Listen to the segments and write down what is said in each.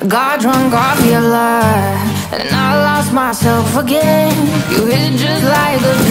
Got drunk off your life, and I lost myself again. You hit just like a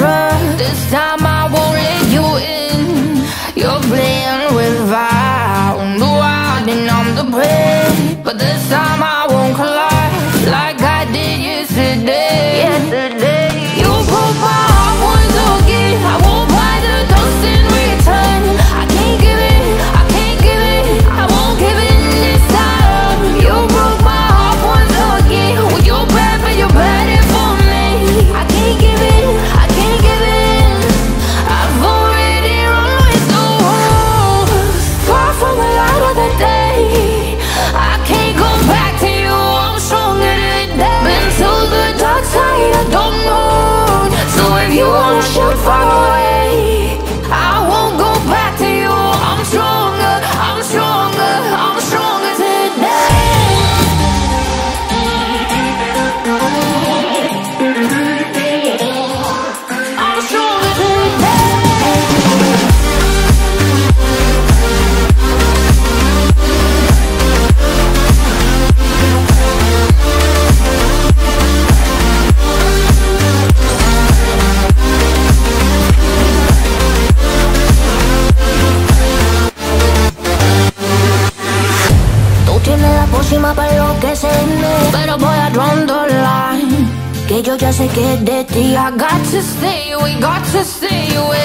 encima para lo que se me. Pero voy a draw the line. Que yo ya sé que de ti. I got to stay away, got to stay away.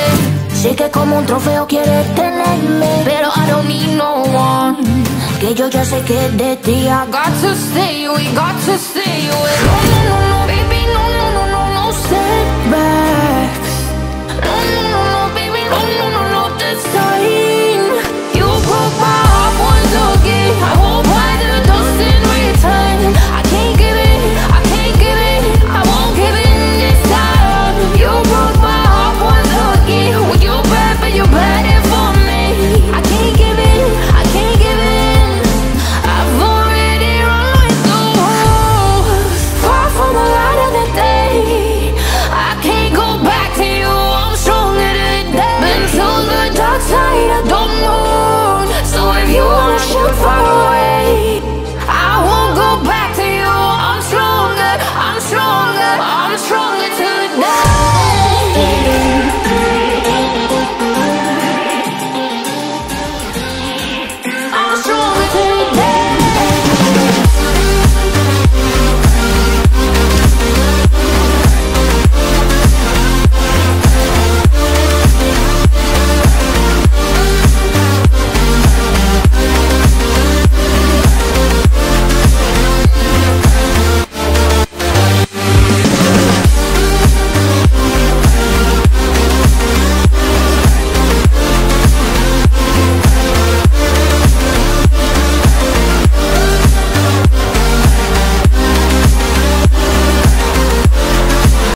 Sé que como un trofeo quieres tenerme. Pero I don't need no one. Que yo ya sé que de ti. I got to stay away, got